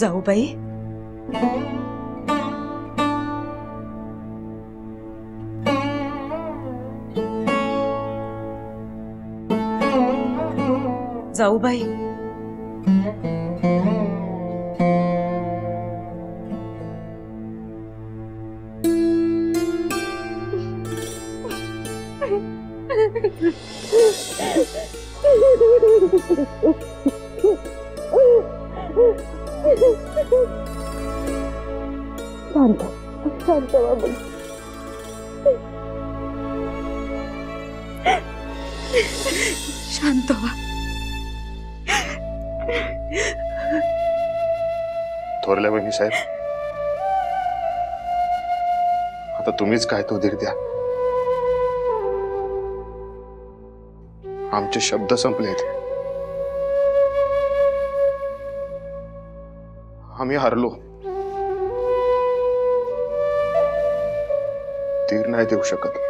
जाऊ बाई शांत व्हा थोरल्या बहिणी साहेब, आता तुम्हीच काय तो धीर द्या. आमचे शब्द संपलेत आम्ही हरलो. धीर नाही देऊ शकत.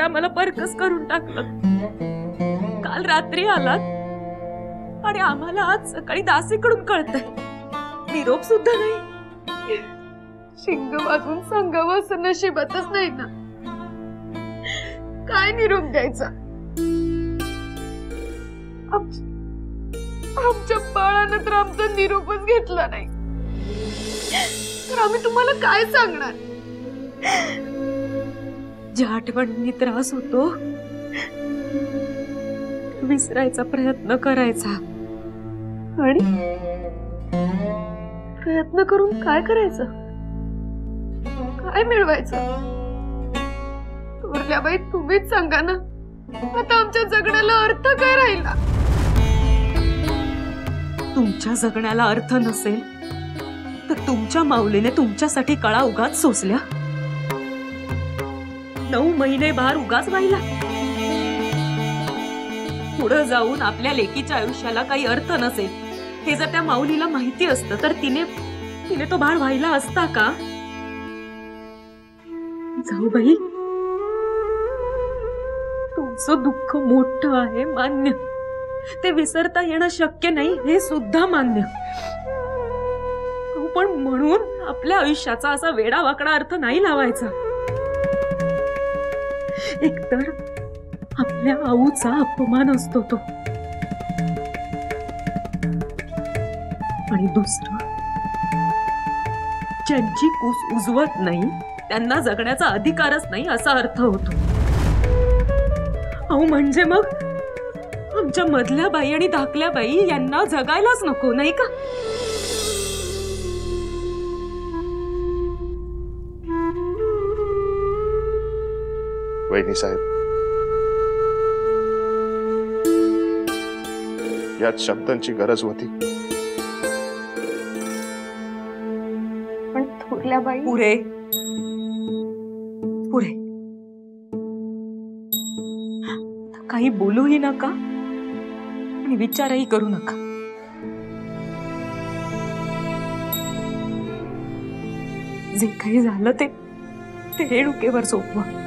तर आम्हाला परकस करून टाकलं. काल रात्री आलात. आणि आम्हाला आज सकाळी दासीकडून कळतंय. निरोप सुद्धा नाही. शिंग वाजून सांगावं असं नशिबातच नाही ना. काय निरोप द्यायचा? आमच्या बाळानं तर आमचा निरोपच घेतला नाही. तर आम्ही तुम्हाला काय सांगणार? ज्या आठवणींनी त्रास होतो. विसरायचा प्रयत्न करायचा. आणि प्रयत्न करून काय करायचं? काय मिळवायचं? थोरल्याबाई, तुम्हीच सांगा ना. आता आमच्या जगण्याला अर्थ काय राहिला? तुमच्या जगण्याला अर्थ नसेल, तर तुमच्या माऊलीने तुमच्यासाठी कळा उगाच सोसल्या. नऊ महिने भार उगाच वाहिला पुढे जाऊन आपल्या लेकीच्या आयुष्याला काही अर्थ नसेल. हे जर त्या माऊलीला माहिती असतं तर तिने तिने तो बाळ व्हायला असता का? जाऊ बाई. तुमचं दुःख मोठं आहे मान्य. ते विसरता येणं शक्य नाही हे सुद्धा मान्य. पण म्हणून आपल्या आयुष्याचा असा वेडा वाकडा अर्थ नाही लावायचा. एकतर आपल्या आऊचा अपमान असतो तो. आणि दुसरं ज्यांची कूस उजवत नाही त्यांना जगण्याचा अधिकारच नाही असा अर्थ होतो. अहो म्हणजे मग? आमच्या मधल्या बाई आणि धाकल्या बाई यांना जगायलाच नको नाही का? वहिनी साहेब। यात शब्दांची गरज होती। पण थोरल्या बाई। पुरे। पुरे। काही बोलूही नका आणि विचारही करू नका। जे काही झालं ते ते रेणुकेवर सोपवा.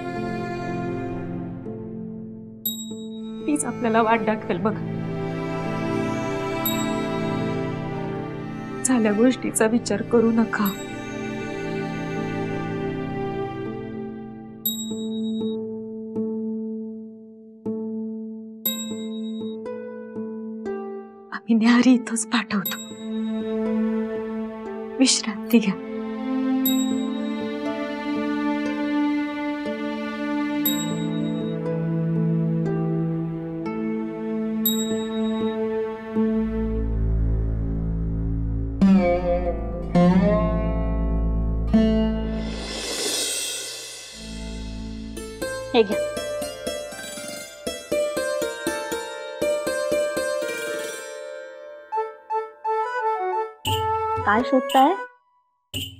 तीच आपल्याला वाट दाखवेल. बघ. झाल्या गोष्टीचा विचार करू नका. आम्ही न्याहारी इथंच पाठवतो. विश्रांती घ्या. हे घ्या. काय शोधताय?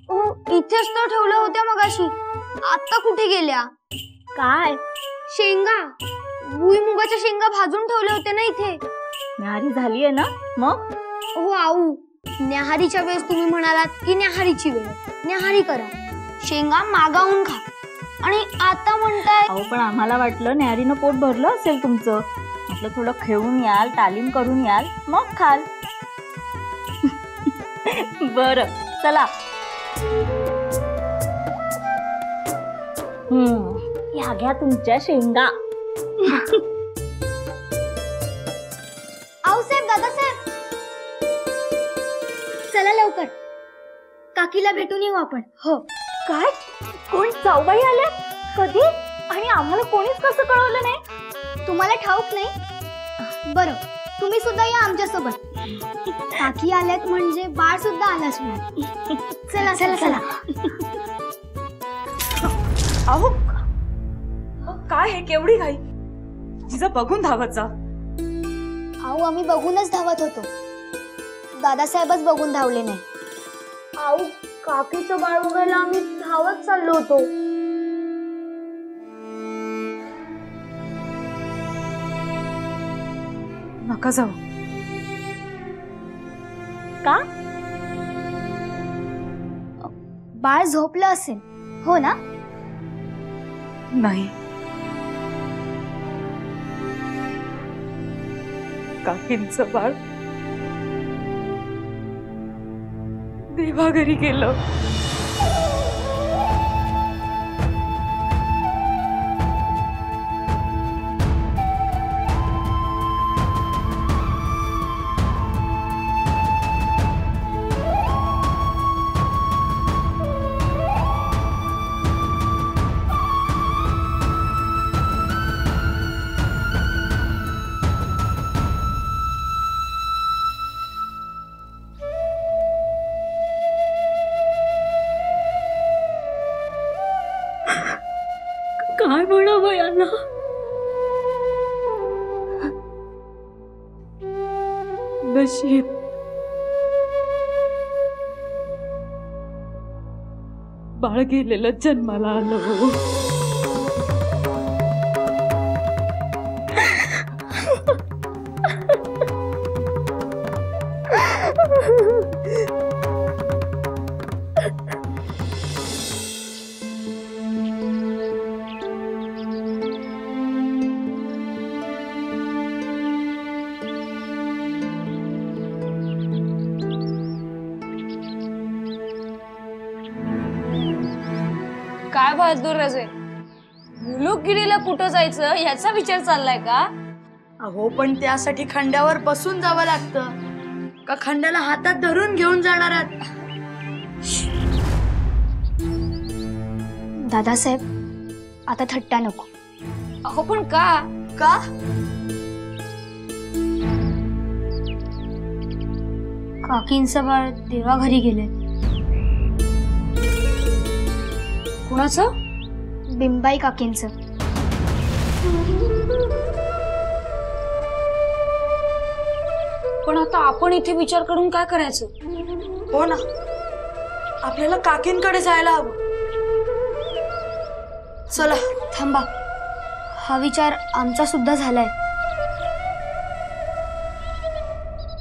ओ इथेच तर ठेवल्या होत्या मगाशी. आता कुठे गेल्या? काय? शेंगा. भुईमुगाच्या शेंगा भाजून ठेवल्या होत्या ना इथे. न्याहारी झालीये ना? मग? हो आऊ. न्याहारीच्या वेळेस तुम्ही म्हणालात की न्याहारीची वेळ. न्याहारी करा. शेंगा मागावून खा. आणि आता म्हणताय अहो पण आम्हाला वाटलं न्याहारीनं पोट भरलं असेल तुमचं. म्हटलं थोडं खेळून याल तालीम करून याल मग खाल. बर चला. हम्म या घ्या तुमच्या शेंगा. दादासाहेब चला लवकर. काकीला भेटून येऊ आपण. हो. काय? कोण जाऊबाई आल्या? कधी? आणि आम्हाला कोणीच कसं कळवलं नाही? तुम्हाला ठाऊक नाही? बरं तुम्ही सुद्धा या आमच्यासोबत. काकी आल्यात म्हणजे बाळ सुद्धा आलाच म्हणा चला चला चला अहो काय हे केवढी घाई? जिजा बघून धावत जा. आऊ आम्ही बघूनच धावत होतो. दादासाहेबच बघून धावले नाही. आऊ काकीचं बाळ उगायला आम्ही धावत चाललो होतो. नका जाऊ. का? बाळ झोपलं असेल हो ना? नाही. काकींचं बाळ देवाघरी गेलं. काय म्हणावं यांना नशीब बाळ गेलेलं जन्माला आलं काय बहादूर रजे? मुलुकगिरीला कुठं जायचं याचा विचार चाललाय का? अहो पण त्यासाठी खंड्यावर बसून जावं लागतं. का खंड्याला हातात धरून घेऊन जाणार आहात? दादासाहेब आता थट्टा नको. अहो पण का? का? काकींचं बाळ देवाघरी गेले कुणाचं बिंबाई काकींचं. पण आता आपण इथे विचार करून काय करायचं? हो ना. आपल्याला काकींकडे जायला हवं. चला थांबा. हा विचार आमचा सुद्धा झालाय.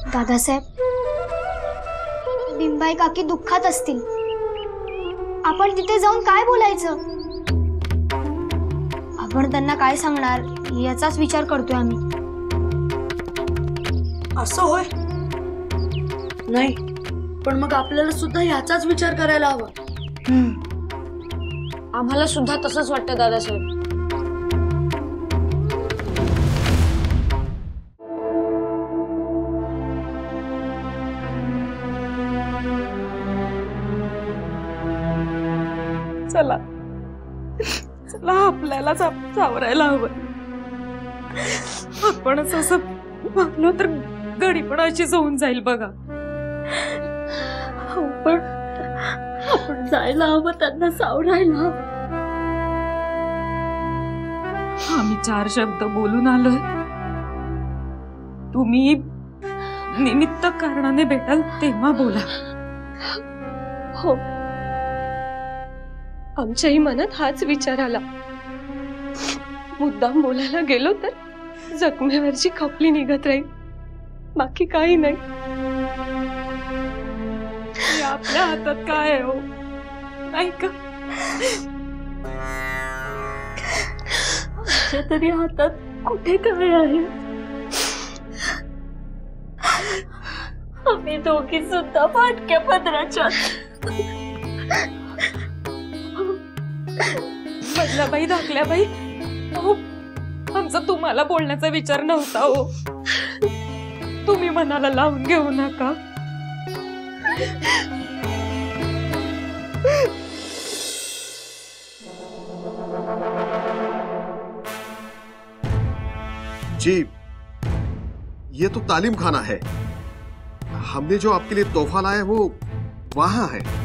दादासाहेब बिंबाई काकी दुःखात असतील. आपण तिथे जाऊन काय बोलायचं? आपण त्यांना काय सांगणार याचाच विचार करतोय आम्ही. असं होय? नाही पण मग आपल्याला सुद्धा ह्याचाच विचार करायला हवा. आम्हाला सुद्धा तसंच वाटतं दादासाहेब. चला. चला आपल्याला सावरायला हवं. आपणच असं वागलो तर गडी पण अशीच होऊन जाईल बघा. पण आपण जायला हवं त्यांना सावरायला हवं. आम्ही चार शब्द बोलून आलोय. तुम्ही निमित्त कारणाने भेटाल तेव्हा बोला. हो. आमच्याही मनात हाच विचार आला. मुद्दाम बोलायला गेलो तर जखमेवरची खपली निघत राहील. बाकी काही नाही. आपल्या हातात काय हो? नाही तरी हातात कुठे काय आहे? आम्ही दोघी सुद्धा फाटक्या पदराच्या बदलाबाई धाकल्याबाई हो आमचा तुम्हाला बोलण्याचा विचार नव्हता हो. तुम्ही मनाला लावून घेऊ नका. जी, ये तो तालीम खाना है। हमने जो आपके लिए तोहफा लाया वो वहाँ है।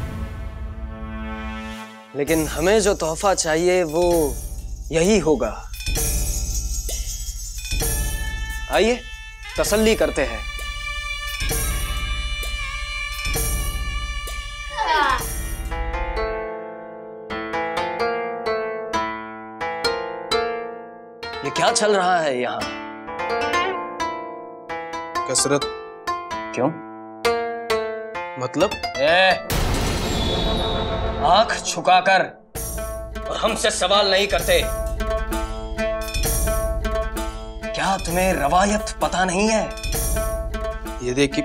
लेकिन हमें जो तोहफा चाहिए वो यही होगा। आइए तसल्ली करते हैं। ये क्या चल रहा है यहाँ? कसरत। क्यों? मतलब? ए, आँख झुकाकर और हमसे सवाल नहीं करते। क्या तुम्हें रवायत पता नहीं है? ये देखिए।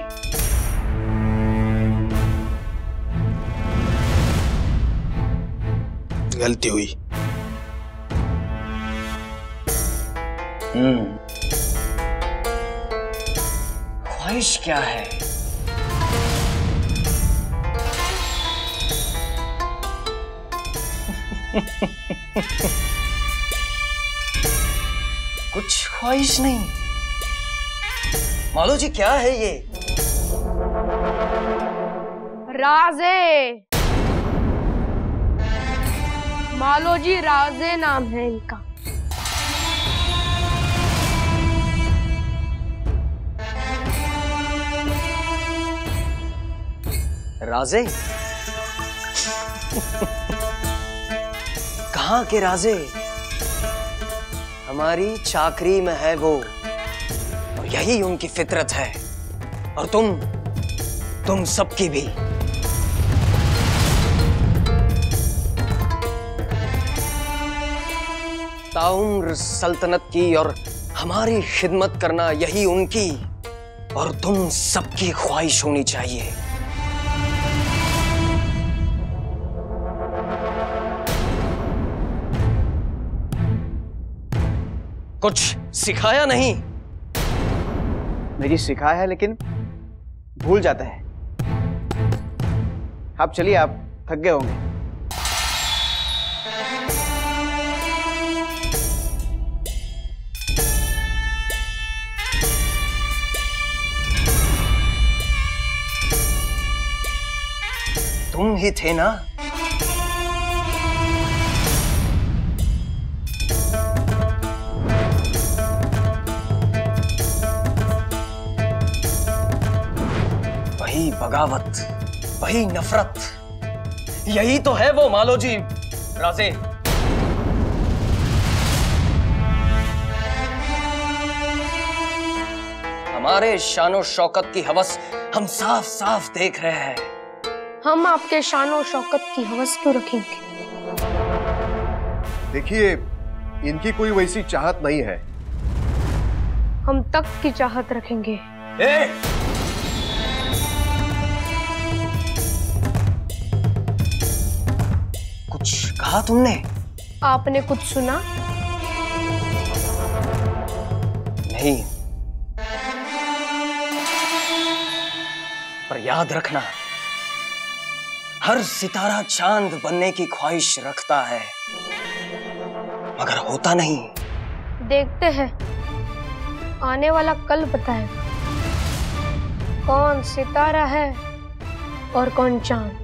गलती हुई। हम्म। ख्वाहिश क्या है? कुछ ख्वाहिश नहीं। मालो जी क्या है ये? राजे। मालो जी राजे नाम है इनका। राजे? कहाँ के राजे? हमारी चाकरी में है वो। और यही उनकी फितरत है। और तुम तुम सबकी भी। ताउम्र सल्तनत की और हमारी खिदमत करना यही उनकी और तुम सबकी ख्वाहिश होनी चाहिए। कुछ सिखाया नहीं। मेरी सिखाया है, लेकिन भूल जाता है। आप चलिए, आप थक गए होंगे। तुम ही थे ना? वही बगावत वही नफरत। यही तो है वो मालो जी राजे। हमारे शानो शौकत की हवस हम साफ़ साफ़ देख रहे हैं। हम आपके शानो शौकत की हवस क्यों रखेंगे? देखिए इनकी कोई वैसी चाहत नहीं है। हम तक की चाहत रखेंगे। ए! कहा तुमने? आपने कुछ सुना? नहीं। पर याद रखना हर सितारा चाँद बनने की ख्वाहिश रखता है मगर होता नहीं। देखते हैं। आने वाला कल बताएगा। कौन सितारा है और कौन चाँद?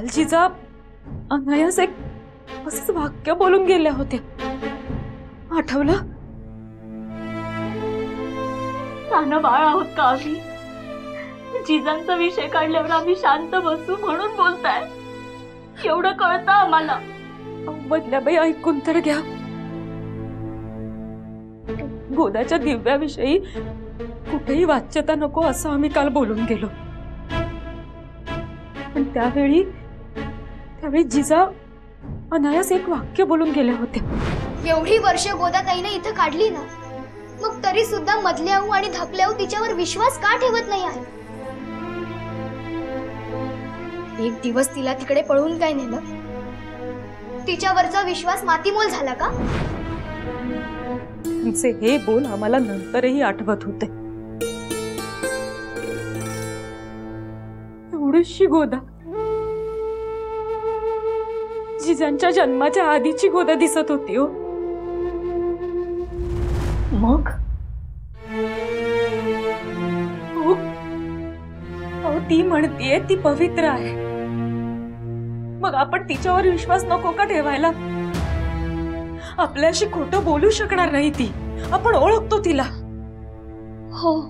काल जिजा अनायास एक असंच वाक्य बोलून गेल्या होत्या आठवलं? लहान बाळ आहोत का आम्ही जिजांचा विषय काढल्यावर आम्ही शांत बसू म्हणून बोलताय। एवढं कळतं आम्हाला। अहो, मधल्याबाई ऐकून तर घ्या. गोदाच्या दिव्याविषयी कुठेही वाच्यता नको असं आम्ही काल बोलून गेलो. पण त्यावेळी त्यावेळी जिजा अनायास एक वाक्य बोलून गेल्या होत्या एवढी वर्ष गोदाताईने इथं काढली ना मग तरी सुद्धा मधल्याहू आणि धकल्याहू तिच्यावर विश्वास का ठेवत नाही आहे? एक दिवस तिला तिकडे पळून काय नेलं? तिच्यावरचा विश्वास मातीमोल झाला का? तुमचे हे बोल आम्हाला नंतरही आठवत होते. एवढीशी गोदा जिजांच्या जन्माच्या आधीची गोदा दिसत होती हो. मग? अहो, ती म्हणतीये ती पवित्र आहे. मग आपण तिच्यावर विश्वास नको का ठेवायला? आपल्याशी खोटं बोलू शकणार नाही ती. आपण ओळखतो तिला. हो.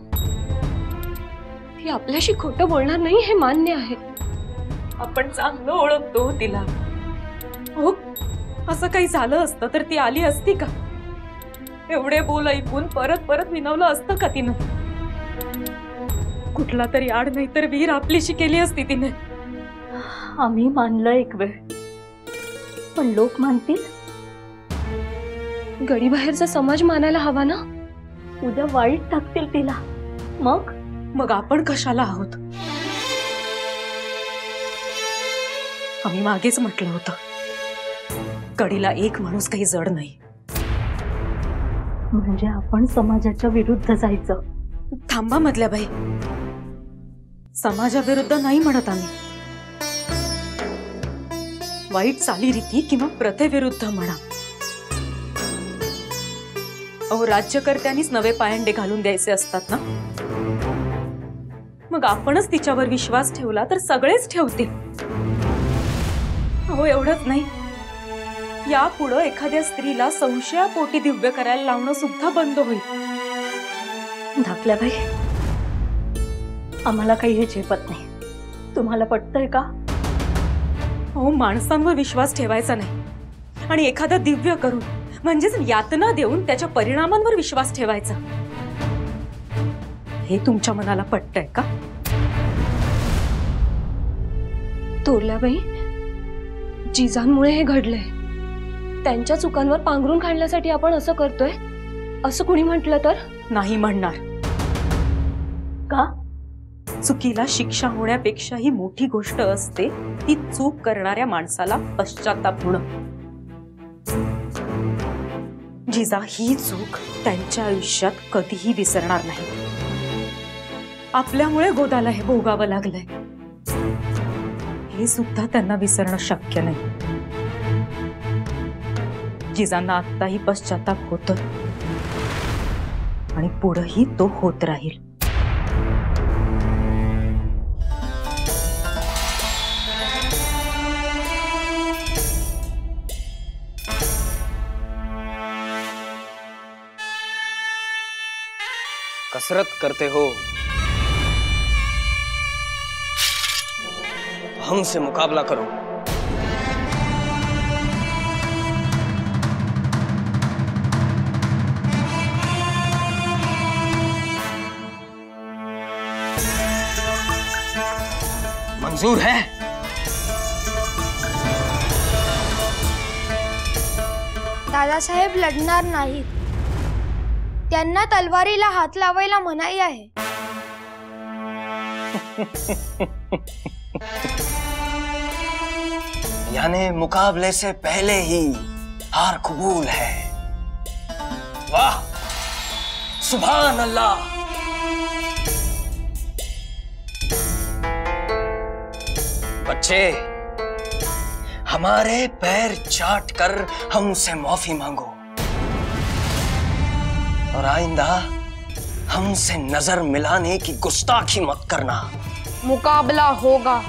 ती आपल्याशी खोटं बोलणार नाही हे मान्य आहे. आपण चांगलं ओळखतो तिला. हो? असं काही झालं असतं तर ती आली असती का? एवढे बोल ऐकून परत परत विनवलं असतं का तिनं? कुठला तरी आड नाही तर वीर आपलीशी केली असती तिने. आम्ही मानलं एक वेळ. पण लोक मानतील? गडीबाहेरचा समाज मानायला हवा ना? उद्या वाईट टाकतील तिला. मग? मग आपण कशाला आहोत? आम्ही मागेच म्हटलं होतं. कडीला एक माणूस काही जड नाही. म्हणजे आपण समाजाच्या विरुद्ध जायचं. थांबा मधल्या बाई. समाजाविरुद्ध नाही म्हणत आम्ही. वाईट चालीरीती किंवा प्रथेविरुद्ध म्हणा. अहो राज्यकर्त्यांनीच नवे पायंडे घालून द्यायचे असतात ना? मग आपणच तिच्यावर विश्वास ठेवला तर सगळेच ठेवतील. अहो एवढंच नाही. यापुढं एखाद्या स्त्रीला संशयापोटी दिव्य करायला लावणं सुद्धा बंद होईल. धाकल्याबाई आम्हाला काही हे झेपत नाही. तुम्हाला पटतंय का? अहो माणसांवर विश्वास ठेवायचा नाही. आणि एखादा दिव्य करून म्हणजेच यातना देऊन त्याच्या परिणामांवर विश्वास ठेवायचा. हे तुमच्या मनाला पटतंय का? तोरल्याबाई जिजांमुळे हे घडलंय. त्यांच्या चुकांवर पांघरून काढण्यासाठी आपण असं करतोय? असं कुणी म्हटलं तर? नाही म्हणणार. का? चुकीला शिक्षा होण्यापेक्षाही मोठी गोष्ट असते ती चूक करणाऱ्या माणसाला पश्चाताप होणं. जिजा ही चूक त्यांच्या आयुष्यात कधीही विसरणार नाही. आपल्यामुळे गोदाला हे भोगावं लागलंय. हे सुद्धा त्यांना विसरणं शक्य नाही. जिजांना आत्ताही पश्चाताप होत आणि पुढेही तो होत राहील. कसरत करते हो. हमसे मुकाबला करो. मंजूर है। दादासाहेब लढणार नाहीत. त्यांना तलवारीला हात लावायला मनाई आहे. यानी मुकाबले से पहले ही हार कबूल है। वाह! सुभान अल्लाह! बच्चे। हमारे पैर चाट कर हमसे माफ़ी मांगो। और आइंदा, हमसे नज़र मिलाने की गुस्ताखी मत करना। मुकाबला होगा।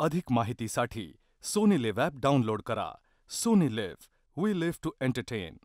अधिक माहितीसाठी सोनी लिव्ह ॲप डाउनलोड करा. Sony LIV we live to entertain